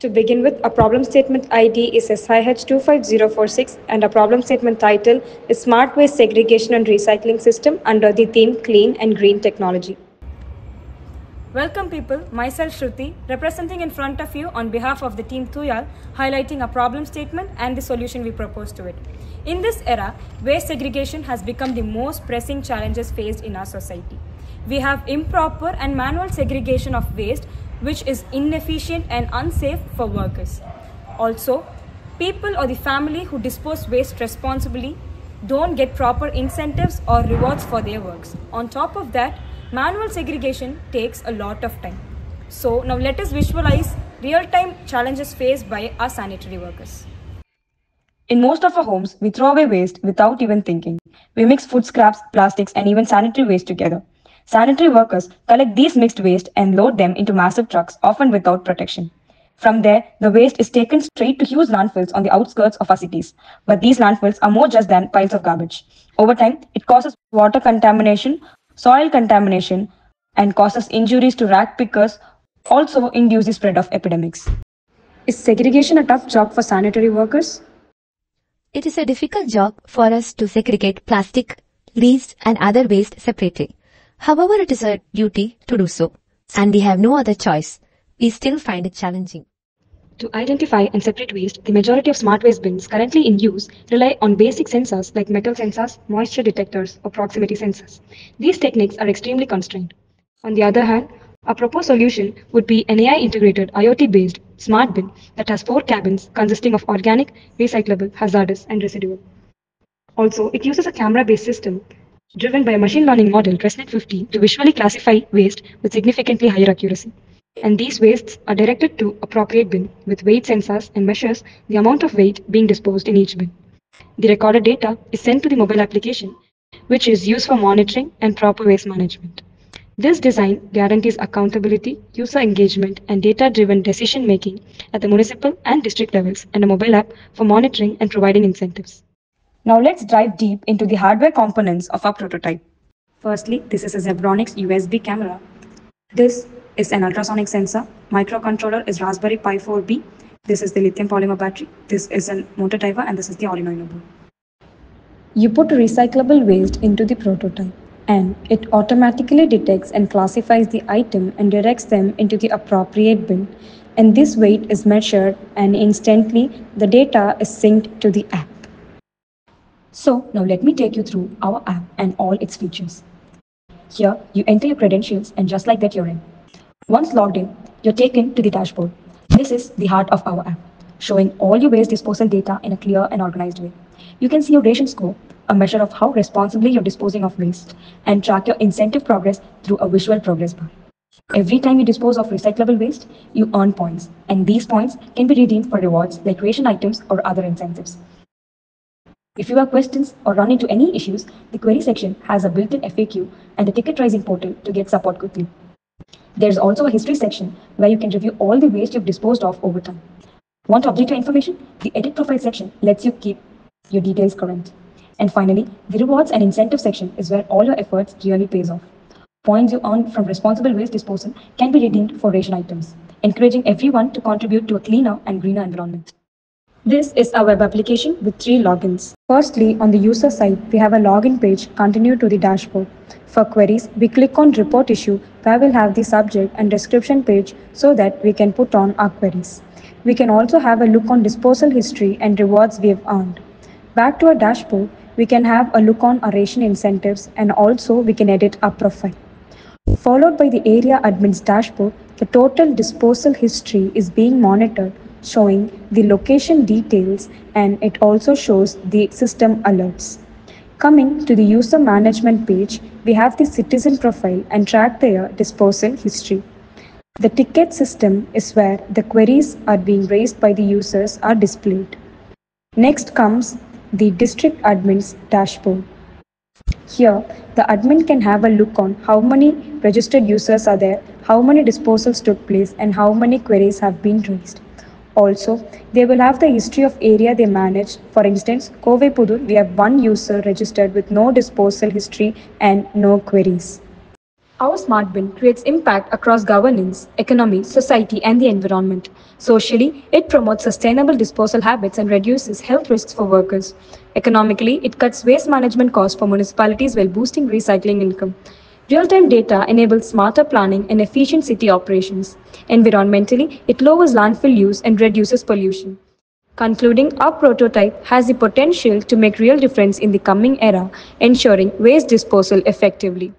To begin with, a problem statement ID is SIH25046 and a problem statement title is Smart Waste Segregation and Recycling System under the theme Clean and Green Technology. Welcome people, myself Shruti, representing in front of you on behalf of the team Thooyazh, highlighting a problem statement and the solution we propose to it. In this era, waste segregation has become the most pressing challenges faced in our society. We have improper and manual segregation of waste which is inefficient and unsafe for workers. Also, people or the family who dispose waste responsibly don't get proper incentives or rewards for their works. On top of that, manual segregation takes a lot of time. So now let us visualize real-time challenges faced by our sanitary workers. In most of our homes, we throw away waste without even thinking. We mix food scraps, plastics, and even sanitary waste together. Sanitary workers collect these mixed waste and load them into massive trucks, often without protection. From there, the waste is taken straight to huge landfills on the outskirts of our cities. But these landfills are more just than piles of garbage. Over time, it causes water contamination, soil contamination, and causes injuries to rag pickers, also induces spread of epidemics. Is segregation a tough job for sanitary workers? It is a difficult job for us to segregate plastic, waste and other waste separately. However, it is our duty to do so, and we have no other choice. We still find it challenging. To identify and separate waste, the majority of smart waste bins currently in use rely on basic sensors like metal sensors, moisture detectors, or proximity sensors. These techniques are extremely constrained. On the other hand, a proposed solution would be an AI integrated IoT based smart bin that has four cabins consisting of organic, recyclable, hazardous, and residual. Also, it uses a camera based system driven by a machine learning model, ResNet50, to visually classify waste with significantly higher accuracy. And these wastes are directed to appropriate bin with weight sensors and measures the amount of weight being disposed in each bin. The recorded data is sent to the mobile application, which is used for monitoring and proper waste management. This design guarantees accountability, user engagement, and data-driven decision making at the municipal and district levels and a mobile app for monitoring and providing incentives. Now let's dive deep into the hardware components of our prototype. Firstly, this is a Zebronics USB camera. This is an ultrasonic sensor. Microcontroller is Raspberry Pi 4B. This is the lithium polymer battery. This is a motor driver and this is the Arduino board. You put recyclable waste into the prototype and it automatically detects and classifies the item and directs them into the appropriate bin. And this weight is measured and instantly the data is synced to the app. So now let me take you through our app and all its features. Here, you enter your credentials and just like that you're in. Once logged in, you're taken to the dashboard. This is the heart of our app, showing all your waste disposal data in a clear and organized way. You can see your ration score, a measure of how responsibly you're disposing of waste, and track your incentive progress through a visual progress bar. Every time you dispose of recyclable waste, you earn points, and these points can be redeemed for rewards like ration items or other incentives. If you have questions or run into any issues, the query section has a built-in FAQ and a ticket raising portal to get support quickly. There's also a history section where you can review all the waste you've disposed of over time. Want to update your information? The edit profile section lets you keep your details current. And finally, the rewards and incentive section is where all your efforts really pays off. Points you earn from responsible waste disposal can be redeemed for ration items, encouraging everyone to contribute to a cleaner and greener environment. This is a web application with three logins. Firstly, on the user side, we have a login page continue to the dashboard. For queries, we click on report issue where we'll have the subject and description page so that we can put on our queries. We can also have a look on disposal history and rewards we have earned. Back to our dashboard, we can have a look on our ration incentives and also we can edit our profile. Followed by the area admin's dashboard, the total disposal history is being monitored showing the location details and it also shows the system alerts. Coming to the user management page, we have the citizen profile and track their disposal history. The ticket system is where the queries are being raised by the users are displayed. Next comes the district admin's dashboard. Here, the admin can have a look on how many registered users are there, how many disposals took place, and how many queries have been raised. Also, they will have the history of area they manage. For instance, Kovaipudur, we have one user registered with no disposal history and no queries. Our smart bin creates impact across governance, economy, society, and the environment. Socially, it promotes sustainable disposal habits and reduces health risks for workers. Economically, it cuts waste management costs for municipalities while boosting recycling income. Real time data enables smarter planning and efficient city operations. Environmentally, it lowers landfill use and reduces pollution. Concluding, our prototype has the potential to make real difference in the coming era, ensuring waste disposal effectively.